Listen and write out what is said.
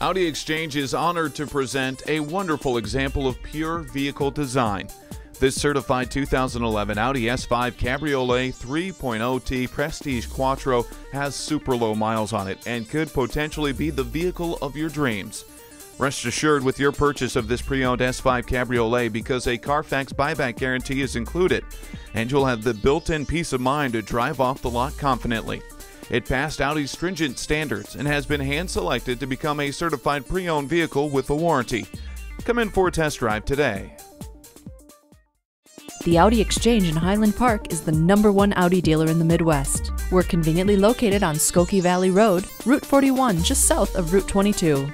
Audi Exchange is honored to present a wonderful example of pure vehicle design. This certified 2011 Audi S5 Cabriolet 3.0T Prestige Quattro has super low miles on it and could potentially be the vehicle of your dreams. Rest assured with your purchase of this pre owned S5 Cabriolet because a Carfax buyback guarantee is included, and you'll have the built in peace of mind to drive off the lot confidently. It passed Audi's stringent standards and has been hand selected to become a certified pre owned vehicle with a warranty. Come in for a test drive today. The Audi Exchange in Highland Park is the number one Audi dealer in the Midwest. We're conveniently located on Skokie Valley Road, Route 41, just south of Route 22.